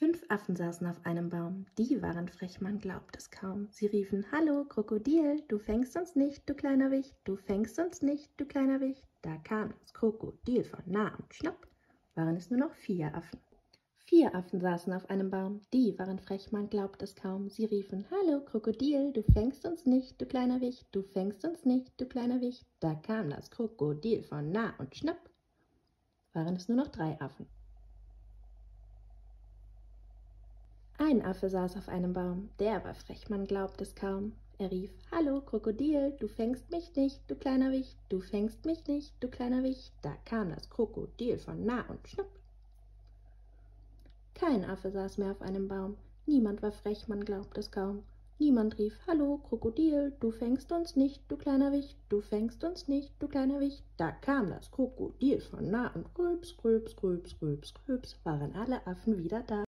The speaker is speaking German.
Fünf Affen saßen auf einem Baum, die waren frech, man glaubt es kaum. Sie riefen, Hallo, Krokodil, du fängst uns nicht, du kleiner Wicht, du fängst uns nicht, du kleiner Wicht. Da kam das Krokodil von nah und schnapp, waren es nur noch vier Affen. Vier Affen saßen auf einem Baum, die waren frech, man glaubt es kaum. Sie riefen, Hallo, Krokodil, du fängst uns nicht, du kleiner Wicht, du fängst uns nicht, du kleiner Wicht. Da kam das Krokodil von nah und schnapp, waren es nur noch drei Affen. Ein Affe saß auf einem Baum, der war frech, man glaubt es kaum. Er rief, Hallo, Krokodil, du fängst mich nicht, du kleiner Wicht, du fängst mich nicht, du kleiner Wicht. Da kam das Krokodil von nah und schnupp. Kein Affe saß mehr auf einem Baum, niemand war frech, man glaubt es kaum. Niemand rief, Hallo, Krokodil, du fängst uns nicht, du kleiner Wicht, du fängst uns nicht, du kleiner Wicht. Da kam das Krokodil von nah und rülps, rülps, rülps, rülps, rülps, waren alle Affen wieder da.